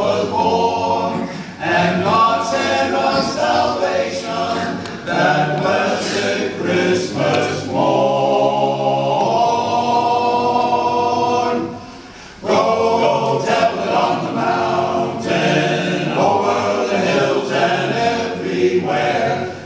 was born, and God sent us salvation that blessed Christmas morn. Go, go, tell it on the mountain, over the hills and everywhere.